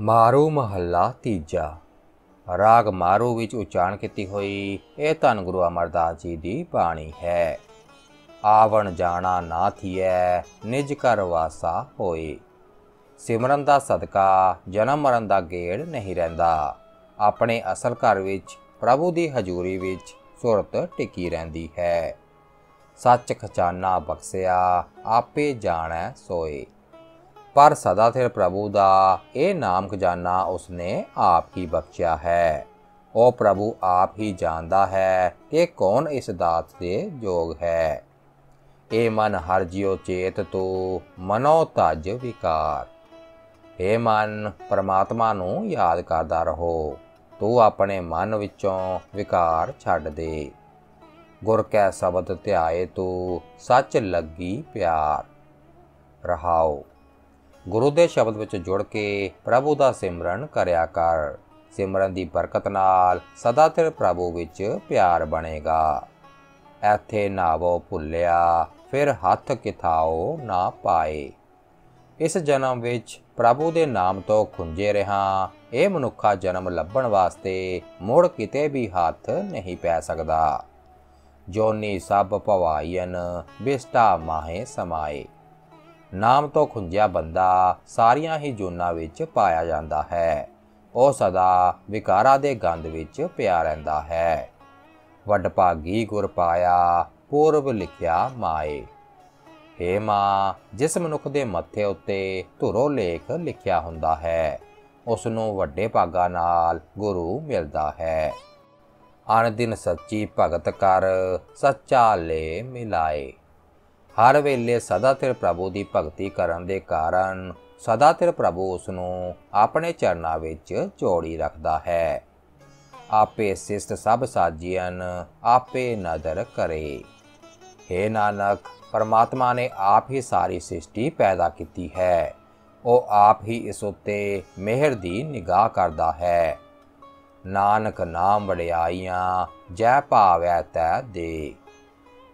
ਮਾਰੂ ਮਹੱਲਾ ਤੀਜਾ। ਰਾਗ ਮਾਰੂ ਵਿੱਚ ਉਚਾਰਨ ਕੀਤੀ ਹੋਈ, ਇਹ ਧੰਨ ਗੁਰੂ ਅਮਰਦਾਸ ਜੀ ਦੀ ਬਾਣੀ ਹੈ। ਆਵਣ ਜਾਣਾ ਨਾ ਥੀਐ, ਨਿਜ ਘਰ ਵਾਸਾ ਹੋਏ। ਸਿਮਰਨ ਦਾ ਸਦਕਾ, ਜਨਮ ਮਰਨ ਦਾ ਗੇੜ ਨਹੀਂ ਰਹਿੰਦਾ। ਆਪਣੇ ਅਸਲ ਘਰ ਵਿੱਚ, ਪ੍ਰਭੂ ਦੀ ਹਜ਼ੂਰੀ ਵਿੱਚ ਸੁਰਤ ਟਿਕੀ ਰਹਿੰਦੀ ਹੈ। ਸੱਚ ਖਜ਼ਾਨਾ ਬਖਸਿਆ, ਆਪੇ ਜਾਣੈ ਸੋਏ। ਪਰ ਸਦਾ ਸਿਰ ਪ੍ਰਭੂ ਦਾ ਇਹ ਨਾਮ ਖਜ਼ਾਨਾ ਉਸਨੇ ਆਪ ਹੀ ਬਖਸ਼ਿਆ ਹੈ। ਉਹ ਪ੍ਰਭੂ ਆਪ ਹੀ ਜਾਣਦਾ ਹੈ ਕਿ ਕੌਣ ਇਸ ਦਾਤ ਦੇ ਯੋਗ ਹੈ। ਇਹ ਮਨ ਹਰ ਜਿਉ ਚੇਤ ਤੋ, ਮਨੋ ਤਜ ਵਿਕਾਰ। ਏ ਮਨ ਪਰਮਾਤਮਾ ਨੂੰ ਯਾਦ ਕਰਦਾ ਰਹੋ, ਤੂੰ ਆਪਣੇ ਮਨ ਵਿੱਚੋਂ ਵਿਕਾਰ ਛੱਡ ਦੇ। ਗੁਰ ਕੈ ਸ਼ਬਦ ਧਿਆਏ ਤੂੰ, ਸੱਚ ਲੱਗੀ ਪਿਆਰ। ਰਹਾਓ। ਗੁਰੂ ਦੇ ਸ਼ਬਦ ਵਿੱਚ ਜੁੜ ਕੇ ਪ੍ਰਭੂ ਦਾ ਸਿਮਰਨ ਕਰਿਆ ਕਰ। ਸਿਮਰਨ ਦੀ ਬਰਕਤ ਨਾਲ ਸਦਾ ਸਿਰ ਪ੍ਰਭੂ ਵਿੱਚ ਪਿਆਰ ਬਣੇਗਾ। ਐਥੇ ਨਾਵੋ ਭੁੱਲਿਆ, ਫਿਰ ਹੱਥ ਕਿਥਾਓ ਨਾ ਪਾਏ। ਇਸ ਜਨਮ ਵਿੱਚ ਪ੍ਰਭੂ ਦੇ ਨਾਮ ਤੋਂ ਖੁੰਝੇ ਰਹਾ। ਇਹ ਮਨੁੱਖਾ ਜਨਮ ਲੱਭਣ ਵਾਸਤੇ ਮੁੜ ਕਿਤੇ ਵੀ ਹੱਥ ਨਹੀਂ ਪੈ ਸਕਦਾ। ਜੋਨੀ ਸਭ ਭਵਾਈਨ ਬਿਸਟਾ ਮਾਹੇ ਸਮਾਏ। ਨਾਮ ਤੋਂ ਖੁੰਝਿਆ ਬੰਦਾ ਸਾਰੀਆਂ ਹੀ ਜੋਨਾਂ ਵਿੱਚ ਪਾਇਆ ਜਾਂਦਾ ਹੈ। ਉਹ ਸਦਾ ਵਿਕਾਰਾਂ ਦੇ ਗੰਧ ਵਿੱਚ ਪਿਆ ਰਹਿੰਦਾ ਹੈ। ਵੱਡ ਭਾਗੀ ਗੁਰ ਪਾਇਆ ਪੂਰਬ ਲਿਖਿਆ ਮਾਏ। ਹੇ ਮਾਂ, ਜਿਸ ਮਨੁੱਖ ਦੇ ਮੱਥੇ ਉੱਤੇ ਧੁਰੋ ਲੇਖ ਲਿਖਿਆ ਹੁੰਦਾ ਹੈ ਉਸ ਨੂੰ ਵੱਡੇ ਭਾਗਾ ਨਾਲ ਗੁਰੂ ਮਿਲਦਾ ਹੈ। ਅਨ ਦਿਨ ਸੱਚੀ ਭਗਤ ਕਰ ਸੱਚਾ ਲੈ ਮਿਲਾਏ। ਹਰ ਵੇਲੇ ਸਦਾ ਤੇਰੇ ਪ੍ਰਭੂ ਦੀ ਭਗਤੀ ਕਰਨ ਦੇ ਕਾਰਨ ਸਦਾ ਤੇਰੇ ਪ੍ਰਭੂ ਉਸ ਨੂੰ ਆਪਣੇ ਚਰਨਾਂ ਵਿੱਚ ਜੋੜੀ ਰੱਖਦਾ ਹੈ। ਆਪੇ ਸਿਸਟ ਸਭ ਸਾਜੀਆਂ ਆਪੇ ਨਦਰ ਕਰੇ। हे ਨਾਨਕ, ਪਰਮਾਤਮਾ ਨੇ ਆਪ ਹੀ ਸਾਰੀ ਸ੍ਰਿਸ਼ਟੀ ਪੈਦਾ ਕੀਤੀ ਹੈ। ਉਹ ਆਪ ਹੀ ਇਸ ਉੱਤੇ ਮਿਹਰ ਦੀ ਨਿਗਾਹ ਕਰਦਾ ਹੈ। ਨਾਨਕ ਨਾਮ ਵੜਿਆਈਆਂ ਜੈ ਭਾਵੈ ਤੈ ਦੇ।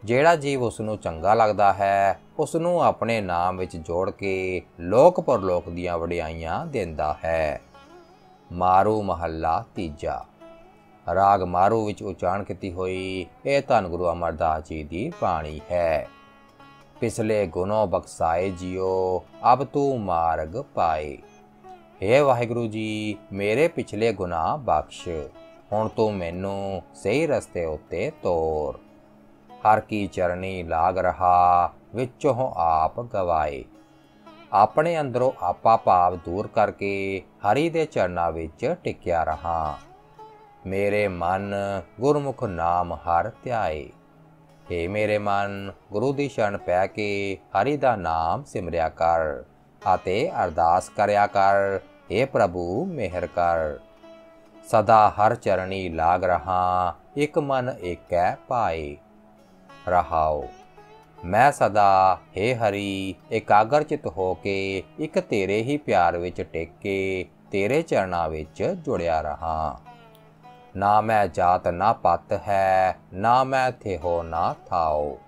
ਜਿਹੜਾ ਜੀਵ ਉਸ ਨੂੰ ਚੰਗਾ ਲੱਗਦਾ ਹੈ ਉਸ ਨੂੰ ਆਪਣੇ ਨਾਮ ਵਿੱਚ ਜੋੜ ਕੇ ਲੋਕ ਪਰਲੋਕ ਦੀਆਂ ਵਡਿਆਈਆਂ ਦਿੰਦਾ ਹੈ। ਮਾਰੂ ਮਹੱਲਾ ਤੀਜਾ। ਰਾਗ ਮਾਰੂ ਵਿੱਚ ਉਚਾਰਨ ਕੀਤੀ ਹੋਈ ਇਹ ਧੰਨ ਗੁਰੂ ਅਮਰਦਾਸ ਜੀ ਦੀ ਬਾਣੀ ਹੈ। ਪਿਛਲੇ ਗੁਨੋ ਬਖਸਾਏ ਜਿਉ ਅਬ ਤੂੰ ਮਾਰਗ ਪਾਏ। हे ਵਾਹਿਗੁਰੂ ਜੀ, ਮੇਰੇ ਪਿਛਲੇ ਗੁਨਾਹ ਬਖਸ਼। ਹੁਣ ਤੂੰ ਮੈਨੂੰ ਸਹੀ ਰਸਤੇ ਉੱਤੇ ਤੋਰ। ਹਰ ਕੀ ਚਰਣੀ ਲਾਗ ਰਹਾ, ਵਿੱਚੋਂ ਆਪ ਗਵਾਏ। ਆਪਣੇ ਅੰਦਰੋਂ ਆਪਾ ਭਾਵ ਦੂਰ ਕਰਕੇ ਹਰੀ ਦੇ ਚਰਨਾਂ ਵਿੱਚ ਟਿਕਿਆ ਰਹਾ। ਮੇਰੇ ਮਨ ਗੁਰਮੁਖ ਨਾਮ ਹਰ ਧਿਆਏ। ਏ ਮੇਰੇ ਮਨ, ਗੁਰੂ ਦੀ ਸ਼ਰਨ ਪੈ ਕੇ ਹਰੀ ਦਾ ਨਾਮ ਸਿਮਰਿਆ ਕਰ ਅਤੇ ਅਰਦਾਸ ਕਰਿਆ ਕਰ। ਏ ਪ੍ਰਭੂ, ਮਿਹਰ ਕਰ। ਸਦਾ ਹਰ ਚਰਣੀ ਲਾਗ ਰਹਾ, ਇੱਕ ਮਨ ਏਕੈ ਪਾਏ। ਰਹਾਓ। ਮੈਂ ਸਦਾ हे ਹਰੀ, ਇਕਾਗਰਚਿਤ ਹੋ ਕੇ ਇੱਕ ਤੇਰੇ ਹੀ ਪਿਆਰ ਵਿੱਚ ਟਿਕ ਕੇ ਤੇਰੇ ਚਰਨਾਂ ਵਿੱਚ ਜੁੜਿਆ ਰਹਾ। ਨਾ ਮੈਂ ਜਾਤ, ਨਾ ਪਤ ਹੈ, ਨਾ ਮੈਂ ਥੇ ਨਾ ਥਾਓ।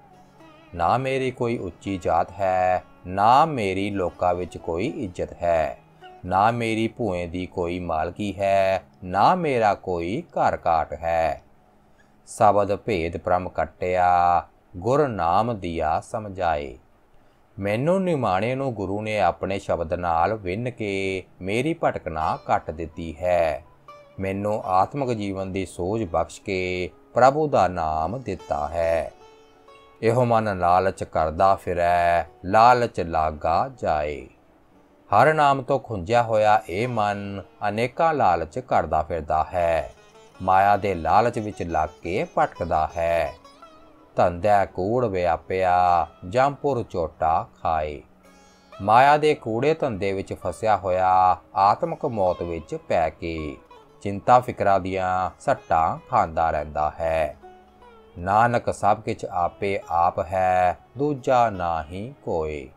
ਨਾ ਮੇਰੀ ਕੋਈ ਉੱਚੀ ਜਾਤ ਹੈ, ਨਾ ਮੇਰੀ ਲੋਕਾਂ ਵਿੱਚ ਕੋਈ ਇੱਜ਼ਤ ਹੈ। ਨਾ ਮੇਰੀ ਭੂਏ ਦੀ ਕੋਈ ਮਾਲਕੀ ਹੈ, ਨਾ ਮੇਰਾ ਕੋਈ ਘਰ ਘਾਟ ਹੈ। ਸਬਦ ਭੇਦ ਪ੍ਰਮ ਕਟਿਆ ਗੁਰ ਨਾਮ ਦਿਆ ਸਮਝਾਏ। ਮੈਨੂੰ ਨਿਮਾਣੇ ਨੂੰ ਗੁਰੂ ਨੇ ਆਪਣੇ ਸ਼ਬਦ ਨਾਲ ਵਿੰਨ ਕੇ ਮੇਰੀ ਭਟਕਣਾ ਕੱਟ ਦਿੱਤੀ ਹੈ। ਮੈਨੂੰ ਆਤਮਿਕ ਜੀਵਨ ਦੀ ਸੋਝ ਬਖਸ਼ ਕੇ ਪ੍ਰਭੂ ਦਾ ਨਾਮ ਦਿੱਤਾ ਹੈ। ਇਹੋ ਮਨ ਲਾਲਚ ਕਰਦਾ ਫਿਰੈ, ਲਾਲਚ ਲਾਗਾ ਜਾਏ। ਹਰ ਨਾਮ ਤੋਂ ਖੁੰਝਿਆ ਹੋਇਆ ਇਹ ਮਨ ਅਨੇਕਾਂ ਲਾਲਚ ਕਰਦਾ ਫਿਰਦਾ ਹੈ। ਮਾਇਆ ਦੇ ਲਾਲਚ ਵਿੱਚ ਲੱਗ ਕੇ ਭਟਕਦਾ ਹੈ। ਧੰਦੈ ਕੂੜ ਵਿਆਪਿਆ ਜੰਪੁਰ ਚੋਟਾ ਖਾਏ। ਮਾਇਆ ਦੇ ਕੂੜੇ ਧੰਦੇ ਵਿੱਚ ਫਸਿਆ ਹੋਇਆ ਆਤਮਕ ਮੌਤ ਵਿੱਚ ਪੈ ਕੇ ਚਿੰਤਾ ਫਿਕਰਾਂ ਦੀਆਂ ਸੱਟਾਂ ਖਾਂਦਾ ਰਹਿੰਦਾ ਹੈ। ਨਾਨਕ ਸਭ ਕੁਝ ਆਪੇ ਆਪ ਹੈ, ਦੂਜਾ ਨਾਹੀ ਕੋਈ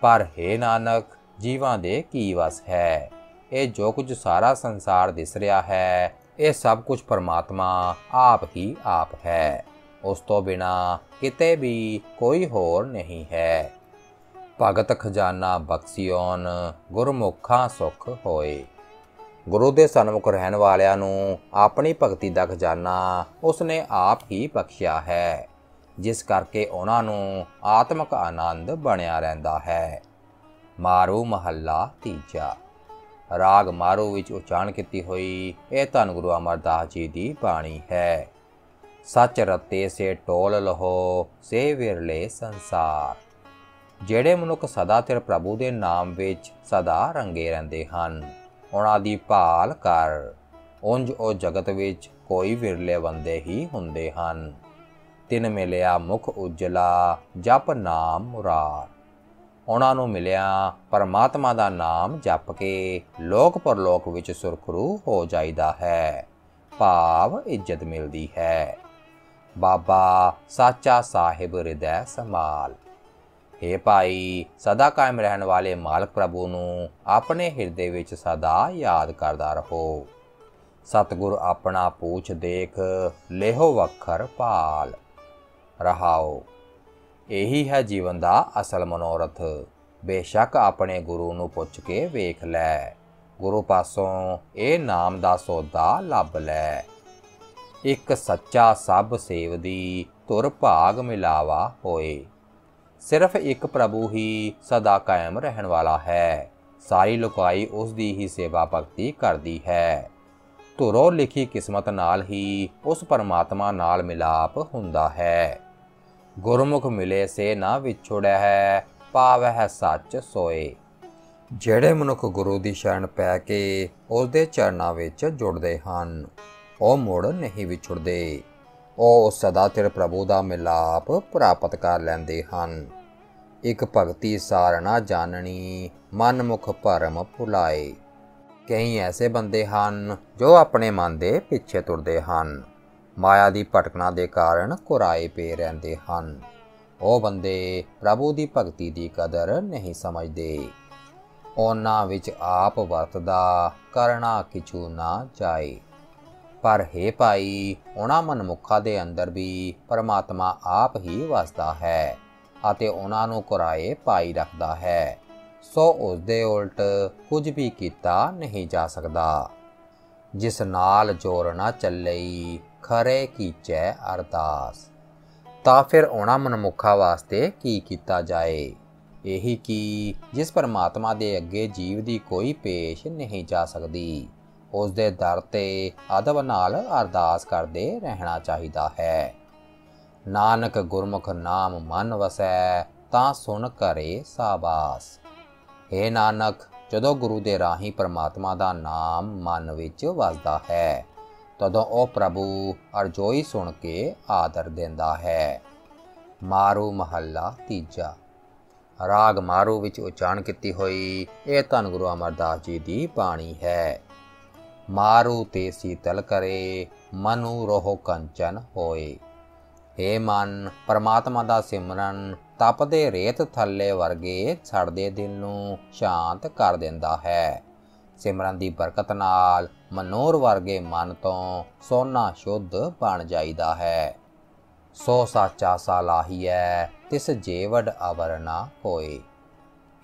ਪਰ ਹੈ ਨਾਨਕ, ਜੀਵਾਂ ਦੇ ਕੀ ਵਸ ਹੈ? ਇਹ ਜੋ ਕੁਝ ਸਾਰਾ ਸੰਸਾਰ ਦਿਸ ਰਿਹਾ ਹੈ ਇਹ ਸਭ ਕੁਝ ਪਰਮਾਤਮਾ ਆਪ ਹੀ ਆਪ ਹੈ। ਉਸ ਤੋਂ ਬਿਨਾ ਕਿਤੇ ਵੀ ਕੋਈ ਹੋਰ ਨਹੀਂ ਹੈ। ਭਗਤ ਖਜ਼ਾਨਾ ਬਖਸ਼ਿਓਨ, ਗੁਰਮੁਖਾਂ ਸੁਖ ਹੋਏ। ਗੁਰੂ ਦੇ ਸਨਮੁਖ ਰਹਿਣ ਵਾਲਿਆਂ ਨੂੰ ਆਪਣੀ ਭਗਤੀ ਦਾ ਖਜ਼ਾਨਾ ਉਸਨੇ ਆਪ ਹੀ ਬਖਸ਼ਿਆ ਹੈ, ਜਿਸ ਕਰਕੇ ਉਹਨਾਂ ਨੂੰ ਆਤਮਿਕ ਆਨੰਦ ਬਣਿਆ ਰਹਿੰਦਾ ਹੈ। ਮਾਰੂ ਮਹੱਲਾ ਤੀਜਾ। ਰਾਗ ਮਾਰੂ ਵਿੱਚ ਉਚਾਰਨ ਕੀਤੀ ਹੋਈ, ਇਹ ਧੰਨ ਗੁਰੂ ਅਮਰਦਾਸ ਜੀ ਦੀ ਬਾਣੀ ਹੈ। ਸੱਚ ਰਤੇ ਸੇ ਟੋਲ ਲਹੋ, ਸੇ ਵਿਰਲੇ ਸੰਸਾਰ। ਜਿਹੜੇ ਮਨੁੱਖ ਸਦਾ ਤੇਰੇ ਪ੍ਰਭੂ ਦੇ ਨਾਮ ਵਿੱਚ ਸਦਾ ਰੰਗੇ ਰਹਿੰਦੇ ਹਨ, ਉਹਨਾਂ ਦੀ ਭਾਲ ਕਰ। ਉੰਜ ਉਹ ਜਗਤ ਵਿੱਚ ਕੋਈ ਵਿਰਲੇ ਬੰਦੇ ਹੀ ਹੁੰਦੇ ਹਨ। ਤਿਨ ਮਿਲਿਆ ਮੁਖ ਉਜਲਾ, ਜਪ ਨਾਮ ਮੁਰਾਰ ਉਹਨਾਂ ਨੂੰ ਮਿਲਿਆ, ਪਰਮਾਤਮਾ ਦਾ ਨਾਮ ਜਪ ਕੇ ਲੋਕ ਪਰਲੋਕ ਵਿੱਚ ਸੁਰਖਰੂ ਹੋ ਜਾਈਦਾ ਹੈ। ਭਾਵ ਇੱਜ਼ਤ ਮਿਲਦੀ ਹੈ। ਬਾਬਾ ਸਾਚਾ ਸਾਹਿਬ ਹਿਰਦੈ ਸੰਭਾਲ। हे ਭਾਈ, ਸਦਾ ਕਾਇਮ ਰਹਿਣ ਵਾਲੇ ਮਾਲਕ ਪ੍ਰਭੂ ਨੂੰ ਆਪਣੇ ਹਿਰਦੇ ਵਿੱਚ ਸਦਾ ਯਾਦ ਕਰਦਾ ਰਹੋ। ਸਤਿਗੁਰ ਆਪਣਾ ਪੂਛ ਦੇਖ, ਲੇਹੋ ਵਖਰ ਭਾਲ। ਰਹਾਓ। ਇਹੀ ਹੈ ਜੀਵਨ ਦਾ ਅਸਲ ਮਨੋਰਥ। ਬੇਸ਼ੱਕ ਆਪਣੇ ਗੁਰੂ ਨੂੰ ਪੁੱਛ ਕੇ ਵੇਖ ਲੈ। ਗੁਰੂ ਪਾਸੋਂ ਇਹ ਨਾਮ ਦਾ ਸੌਦਾ ਲੱਭ ਲੈ। ਇੱਕ ਸੱਚਾ ਸਭ ਸੇਵ ਦੀ ਤੁਰ ਭਾਗ ਮਿਲਾਵਾ ਹੋਏ। ਸਿਰਫ ਇੱਕ ਪ੍ਰਭੂ ਹੀ ਸਦਾ ਕਾਇਮ ਰਹਿਣ ਵਾਲਾ ਹੈ। ਸਾਰੀ ਲੋਕਾਈ ਉਸ ਦੀ ਹੀ ਸੇਵਾ ਭਗਤੀ ਕਰਦੀ ਹੈ। ਧੁਰੋ ਲਿਖੀ ਕਿਸਮਤ ਨਾਲ ਹੀ ਉਸ ਪਰਮਾਤਮਾ ਨਾਲ ਮਿਲਾਪ ਹੁੰਦਾ ਹੈ। ਗੁਰਮੁਖ ਮਿਲੇ ਸੇ ਨਾ ਵਿਛੜਿਆ ਹੈ, ਪਾਵਹਿ ਸੱਚ ਸੋਏ। ਜਿਹੜੇ ਮਨੁੱਖ ਗੁਰੂ ਦੀ ਸ਼ਰਨ ਪੈ ਕੇ ਉਸ ਦੇ ਚਰਨਾਂ ਵਿੱਚ ਜੁੜਦੇ ਹਨ, ਉਹ ਮੁੜ ਨਹੀਂ ਵਿਛੜਦੇ। ਉਹ ਸਦਾ ਤੇਰੇ ਪ੍ਰਭੂ ਦਾ ਮਿਲਾਪ ਪ੍ਰਾਪਤ ਕਰ ਲੈਂਦੇ ਹਨ। ਇੱਕ ਭਗਤੀ ਸਾਰਣਾ ਜਾਣਨੀ ਮਨਮੁਖ ਭਰਮ ਭੁਲਾਏ। ਕਈ ਐਸੇ ਬੰਦੇ ਹਨ ਜੋ ਆਪਣੇ ਮਨ ਦੇ ਪਿੱਛੇ ਤੁਰਦੇ ਹਨ। ਮਾਇਆ ਦੀ ਭਟਕਣਾ ਦੇ ਕਾਰਨ ਕੁਰਾਏ ਪੇ ਰਹਿੰਦੇ ਹਨ। ਉਹ ਬੰਦੇ ਪ੍ਰਭੂ ਦੀ ਭਗਤੀ ਦੀ ਕਦਰ ਨਹੀਂ ਸਮਝਦੇ। ਉਹਨਾਂ ਵਿੱਚ ਆਪ ਵਰਤਦਾ ਕਰਨਾ ਕਿਛੂ ਨਾ ਜਾਏ ਪਰ ਹੈ ਭਾਈ, ਉਹਨਾਂ ਮਨਮੁੱਖਾਂ ਦੇ ਅੰਦਰ ਵੀ ਪਰਮਾਤਮਾ ਆਪ ਹੀ ਵਸਦਾ ਹੈ ਅਤੇ ਉਹਨਾਂ ਨੂੰ ਕੁਰਾਏ ਪਾਈ ਰੱਖਦਾ ਹੈ। ਸੋ ਉਸ ਦੇ ਉਲਟ ਕੁਝ ਵੀ ਕੀਤਾ ਨਹੀਂ ਜਾ ਸਕਦਾ। ਜਿਸ ਨਾਲ ਜੋਰ ਨਾ ਚੱਲਈ ਖਰੇ ਕੀਚੈ ਅਰਦਾਸ। ਤਾਂ ਫਿਰ ਉਹਨਾਂ ਮਨਮੁਖਾਂ ਵਾਸਤੇ ਕੀ ਕੀਤਾ ਜਾਏ? ਇਹੀ ਕਿ, ਜਿਸ ਪਰਮਾਤਮਾ ਦੇ ਅੱਗੇ ਜੀਵ ਦੀ ਕੋਈ ਪੇਸ਼ ਨਹੀਂ ਜਾ ਸਕਦੀ ਉਸ ਦੇ ਦਰ ਤੇ ਅਦਬ ਨਾਲ ਅਰਦਾਸ ਕਰਦੇ ਰਹਿਣਾ ਚਾਹੀਦਾ ਹੈ। ਨਾਨਕ ਗੁਰਮੁਖ ਨਾਮ ਮਨ ਵਸੈ, ਤਾਂ ਸੁਣ ਕਰੇ ਸਾਬਾਸ। ਏ ਨਾਨਕ, ਜਦੋਂ ਗੁਰੂ ਦੇ ਰਾਹੀ ਪਰਮਾਤਮਾ ਦਾ ਨਾਮ ਮਨ ਵਿੱਚ ਵਸਦਾ ਹੈ ਤਦੋਂ ਉਹ ਪ੍ਰਭੂ ਅਰਜੋਈ ਸੁਣ ਕੇ ਆਦਰ ਦਿੰਦਾ ਹੈ। ਮਾਰੂ ਮਹੱਲਾ ਤੀਜਾ। ਰਾਗ ਮਾਰੂ ਵਿੱਚ ਉਚਾਰਨ ਕੀਤੀ ਹੋਈ ਇਹ ਧੰਨ ਗੁਰੂ ਅਮਰਦਾਸ ਜੀ ਦੀ ਬਾਣੀ ਹੈ। ਮਾਰੂ ਤੇ ਸੀਤਲ ਕਰੇ, ਮਨੁ ਰੋਹ ਕੰਚਨ ਹੋਏ। ਏ ਮਨ, ਪਰਮਾਤਮਾ ਦਾ ਸਿਮਰਨ ਤਪਦੇ ਰੇਤ ਥੱਲੇ ਵਰਗੇ ਛੜਦੇ ਦਿਲ ਨੂੰ ਸ਼ਾਂਤ ਕਰ ਦਿੰਦਾ ਹੈ। ਸਿਮਰਨ ਦੀ ਬਰਕਤ ਨਾਲ ਮਨੋਰ ਵਰਗੇ ਮਨ ਤੋਂ ਸੋਨਾ ਸ਼ੁੱਧ ਬਣ ਜਾਈਦਾ ਹੈ। ਸੋ ਸਾਚਾ ਸਾਲਾਹੀਐ ਤਿਸ ਜੇਵੜ ਅਵਰਨਾ ਹੋਏ।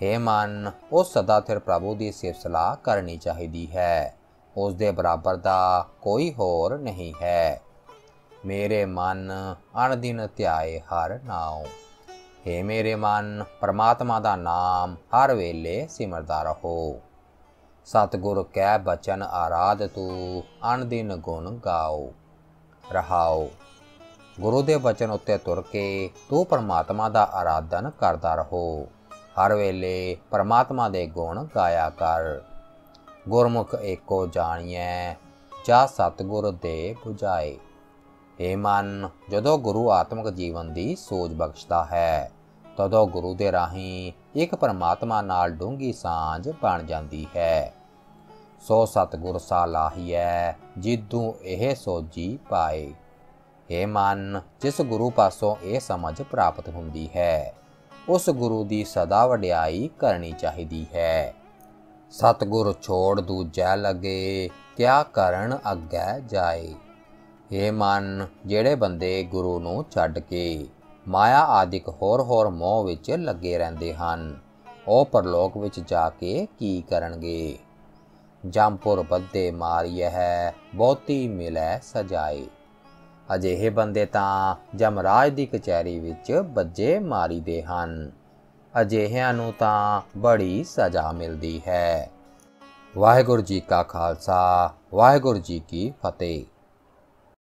हे ਮਨ ਉਸ ਸਦਾ ਫਿਰ ਪ੍ਰਭੂ ਦੀ ਸਿਫਤ ਕਰਨੀ ਚਾਹੀਦੀ ਹੈ। ਉਸ ਦੇ ਬਰਾਬਰ ਦਾ ਕੋਈ ਹੋਰ ਨਹੀਂ ਹੈ। ਮੇਰੇ ਮਨ, ਅਣਦਿਨ ਧਿਆਏ ਹਰ ਨਾਉ। हे ਮੇਰੇ ਮਨ, ਪਰਮਾਤਮਾ ਦਾ ਨਾਮ ਹਰ ਵੇਲੇ ਸਿਮਰਦਾ ਰਹੋ। ਸਤਿਗੁਰ ਕੈ ਬਚਨ ਆਰਾਧ ਤੂ, ਅਣਦਿਨ ਗੁਣ ਗਾਓ, ਰਹਾਓ। ਗੁਰੂ ਦੇ ਬਚਨ ਉੱਤੇ ਤੁਰ ਕੇ ਤੂੰ ਪਰਮਾਤਮਾ ਦਾ ਆਰਾਧਨ ਕਰਦਾ ਰਹੋ। ਹਰ ਵੇਲੇ ਪਰਮਾਤਮਾ ਦੇ ਗੁਣ ਗਾਇਆ ਕਰ। ਗੁਰਮੁਖ ਏਕੋ ਜਾਣੀਐ, ਜਾ ਸਤਿਗੁਰ ਦੇ 부ਝਾਏ ਏ ਮਨ, ਜਦੋਂ ਗੁਰੂ ਆਤਮਿਕ ਜੀਵਨ ਦੀ ਸੋਚ ਬਖਸ਼ਦਾ ਹੈ, ਤਦੋਂ ਗੁਰੂ ਦੇ ਰਾਹੀਂ ਇੱਕ ਪਰਮਾਤਮਾ ਨਾਲ ਡੂੰਗੀ ਸਾਂਝ ਬਣ ਜਾਂਦੀ ਹੈ। ਸੋ ਸਤਿਗੁਰ ਸਾਲਾਹੀਐ, ਜਿੱਦੂ ਇਹ ਸੋਜੀ ਪਾਏ। ਏ ਮਨ, ਜਿਸ ਗੁਰੂ ਪਾਸੋਂ ਇਹ ਸਮਝ ਪ੍ਰਾਪਤ ਹੁੰਦੀ ਹੈ, ਉਸ ਗੁਰੂ ਦੀ ਸਦਾ ਵਡਿਆਈ ਕਰਨੀ ਚਾਹੀਦੀ ਹੈ। ਸਤਿਗੁਰ ਛੋੜ ਦੂਜੈ ਲਗੇ, ਕਿਆ ਕਰਨ ਅੱਗੇ ਜਾਏ। ਏ ਮਨ, ਜਿਹੜੇ ਬੰਦੇ ਗੁਰੂ ਨੂੰ ਛੱਡ ਕੇ ਮਾਇਆ ਆਦਿਕ ਹੋਰ ਹੋਰ ਮੋਹ ਵਿੱਚ ਲੱਗੇ ਰਹਿੰਦੇ ਹਨ, ਉਹ ਪਰਲੋਕ ਵਿੱਚ ਜਾ ਕੇ ਕੀ ਕਰਨਗੇ? ਜੰਪੁਰ ਬੱਦੇ ਮਾਰੀਏ ਹੈ ਬਹੁਤੀ ਮਿਲੈ ਸਜਾਏ। ਅਜਿਹੇ ਬੰਦੇ ਤਾਂ ਜਮਰਾਜ ਦੀ ਕਚਹਿਰੀ ਵਿੱਚ ਬੱਜੇ ਮਾਰੀਦੇ ਹਨ। ਅਜਿਹਿਆਂ ਨੂੰ ਤਾਂ ਬੜੀ ਸਜ਼ਾ ਮਿਲਦੀ ਹੈ। ਵਾਹਿਗੁਰੂ ਜੀ ਕਾ ਖਾਲਸਾ, ਵਾਹਿਗੁਰੂ ਜੀ ਕੀ ਫਤਿਹ।